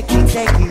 take it, take it.